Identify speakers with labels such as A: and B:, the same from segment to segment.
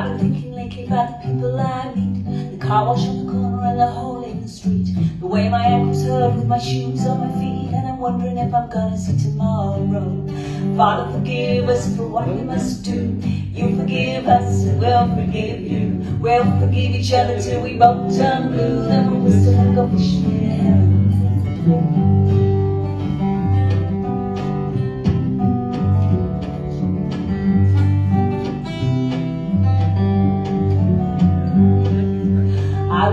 A: I've been thinking lately about the people I meet. The car wash on the corner and the hole in the street. The way my ankles hurt with my shoes on my feet. And I'm wondering if I'm gonna see tomorrow. Father, forgive us for what we must do. You forgive us and we'll forgive you. We'll forgive each other till we both turn blue Then we'll still go fishing in heaven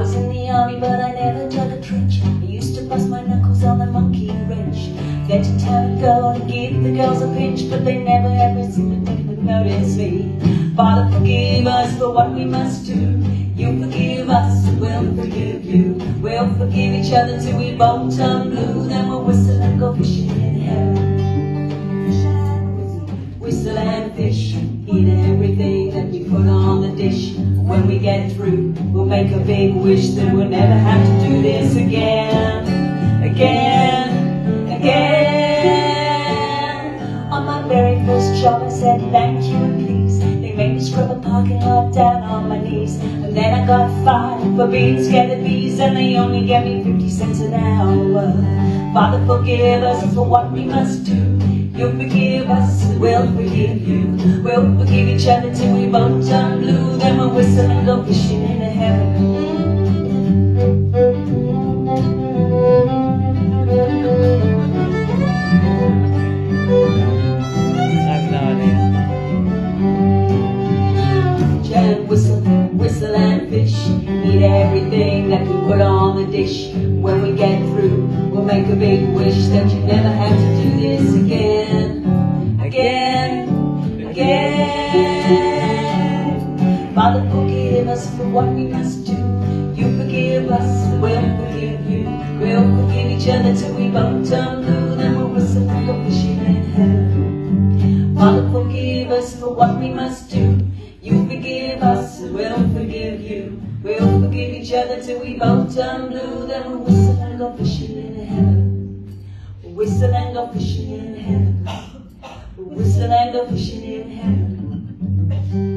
A: was in the army, but I never dug a trench. I used to bust my knuckles on the monkey wrench. Then to town and go and give the girls a pinch, but they never ever seemed to think would notice me. Father, forgive us for what we must do. You forgive us, we'll forgive you. We'll forgive each other till we both turn blue. We'll make a big wish that we'll never have to do this again, again, again. On my very first job, I said thank you and please. They made me scrub a parking lot down on my knees, and then I got fired for being scared of bees, and they only gave me 50 cents an hour. Father, forgive us for what we must do. You forgive us, we'll forgive you. We'll forgive each other till we both turn blue. Then we'll whistle and go fishing in heaven.
B: Idea.
A: Jan whistle, whistle and fish. Eat everything that we put on the dish. When we get through, we'll make a big wish that you never have to do this again. Again, again. Father, forgive us for what we must do. You forgive us, we'll forgive you. We'll forgive each other till we both turn blue. Then we'll whistle and go fishing in heaven. Father, forgive us for what we must do. You forgive us, we'll forgive you. We'll forgive each other till we both turn blue. Then we'll whistle and go fishing fishing in heaven. Whistle and go fishing in heaven.